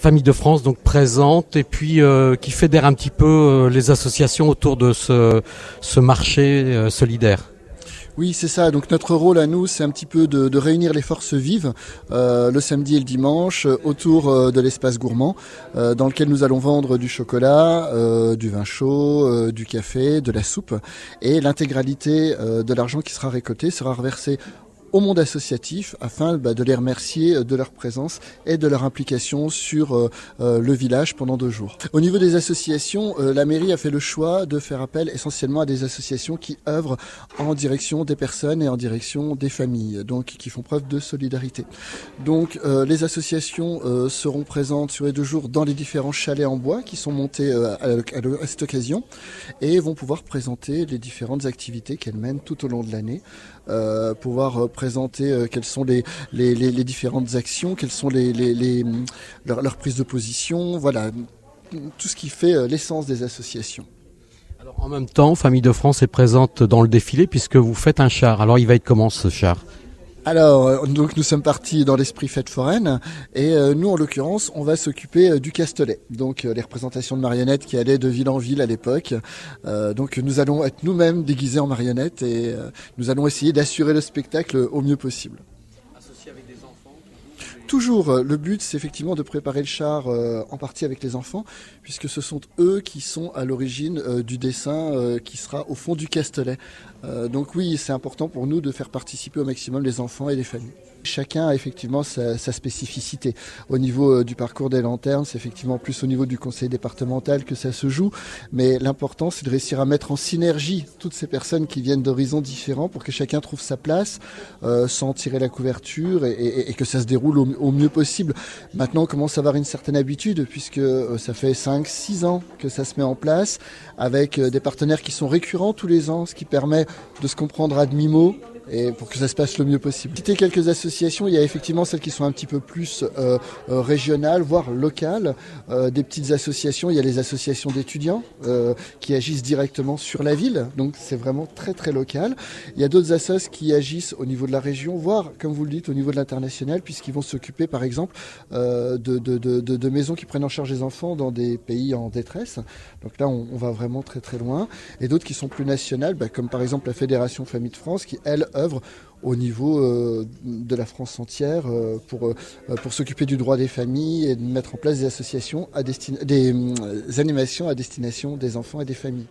Famille de France donc présente et puis euh, qui fédère un petit peu euh, les associations autour de ce, marché euh, solidaire. Oui, c'est ça. Donc notre rôle à nous, c'est un petit peu de, réunir les forces vives le samedi et le dimanche autour de l'espace gourmand, dans lequel nous allons vendre du chocolat, du vin chaud, du café, de la soupe, et l'intégralité de l'argent qui sera récolté sera reversé au monde associatif afin bah, de les remercier de leur présence et de leur implication sur euh, euh, le village pendant deux jours. Au niveau des associations, euh, la mairie a fait le choix de faire appel essentiellement à des associations qui œuvrent en direction des personnes et en direction des familles, donc qui font preuve de solidarité. Donc les associations seront présentes sur les deux jours dans les différents chalets en bois qui sont montés à, à cette occasion et vont pouvoir présenter les différentes activités qu'elles mènent tout au long de l'année, pouvoir présenter euh, quelles sont les, différentes actions, quelles sont les, les leurs leur prises de position, voilà, tout ce qui fait euh, l'essence des associations. En même temps, Famille de France est présente dans le défilé puisque vous faites un char. Alors il va être comment ce char? Alors, euh, donc nous sommes partis dans l'esprit fête foraine et euh, nous, en l'occurrence, on va s'occuper euh, du Castelet. Donc, les représentations de marionnettes qui allaient de ville en ville à l'époque. donc, nous allons être nous-mêmes déguisés en marionnettes et nous allons essayer d'assurer le spectacle au mieux possible. Toujours, le but, c'est effectivement de préparer le char en partie avec les enfants, puisque ce sont eux qui sont à l'origine du dessin qui sera au fond du Castelet. donc oui, c'est important pour nous de faire participer au maximum les enfants et les familles. Chacun a effectivement sa, spécificité. Au niveau euh, du parcours des lanternes, c'est effectivement plus au niveau du conseil départemental que ça se joue. Mais l'important, c'est de réussir à mettre en synergie toutes ces personnes qui viennent d'horizons différents pour que chacun trouve sa place euh, sans tirer la couverture et, que ça se déroule au, mieux possible. Maintenant, on commence à avoir une certaine habitude puisque euh, ça fait 5-6 ans que ça se met en place avec des partenaires qui sont récurrents tous les ans, ce qui permet de se comprendre à demi-mot et pour que ça se passe le mieux possible. Citer quelques associations, il y a effectivement celles qui sont un petit peu plus euh, euh régionales, voire locales, euh, des petites associations. Il y a les associations d'étudiants euh, qui agissent directement sur la ville, donc c'est vraiment très très local. Il y a d'autres assos qui agissent au niveau de la région, voire, comme vous le dites, au niveau de l'international, puisqu'ils vont s'occuper, par exemple, de, de, de, de, maisons qui prennent en charge les enfants dans des pays en détresse. Donc là, on, on va vraiment très très loin. Et d'autres qui sont plus nationales, bah, comme par exemple la Fédération Famille de France, qui elle au niveau euh, de la France entière euh, pour, euh, pour s'occuper du droit des familles et de mettre en place des associations à des animations à destination des enfants et des familles.